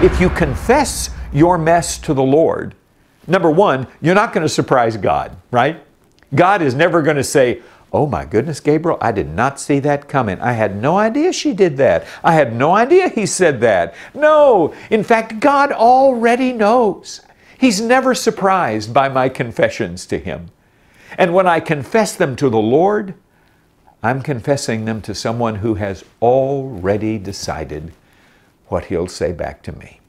If you confess your mess to the Lord, number one, you're not going to surprise God, right? God is never going to say, Oh my goodness, Gabriel, I did not see that coming. I had no idea she did that. I had no idea he said that. No, in fact, God already knows. He's never surprised by my confessions to Him. And when I confess them to the Lord, I'm confessing them to someone who has already decided what He'll say back to me.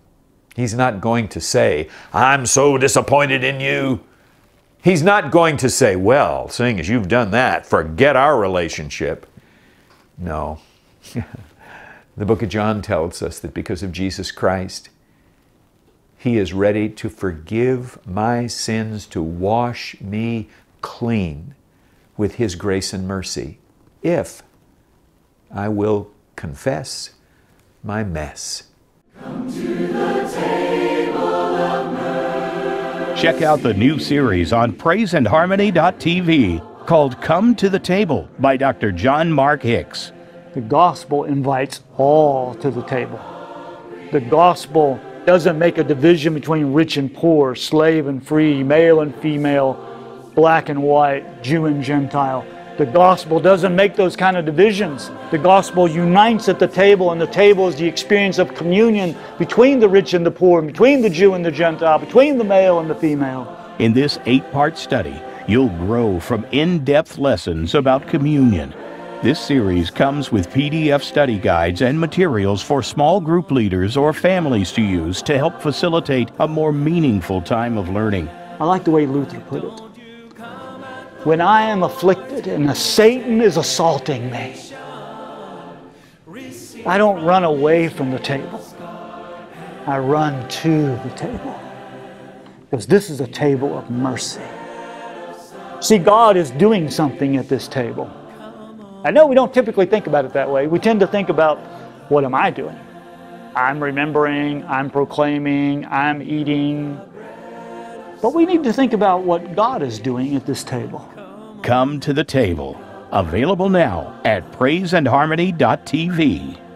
He's not going to say, I'm so disappointed in you. He's not going to say, Well, seeing as you've done that, forget our relationship. No. the book of John tells us that because of Jesus Christ, He is ready to forgive my sins, to wash me clean with His grace and mercy, if I will confess my mess. Check out the new series on praiseandharmony.tv called Come to the Table by Dr. John Mark Hicks. The gospel invites all to the table. The gospel doesn't make a division between rich and poor, slave and free, male and female, black and white, Jew and Gentile. The gospel doesn't make those kind of divisions. The gospel unites at the table, and the table is the experience of communion between the rich and the poor, between the Jew and the Gentile, between the male and the female. In this eight part study, you'll grow from in depth lessons about communion. This series comes with PDF study guides and materials for small group leaders or families to use to help facilitate a more meaningful time of learning. I like the way Luther put it when I am afflicted and Satan is assaulting me, I don't run away from the table. I run to the table. Because this is a table of mercy. See, God is doing something at this table. I know we don't typically think about it that way. We tend to think about, what am I doing? I'm remembering, I'm proclaiming, I'm eating, but we need to think about what God is doing at this table. Come to the table. Available now at praiseandharmony.tv.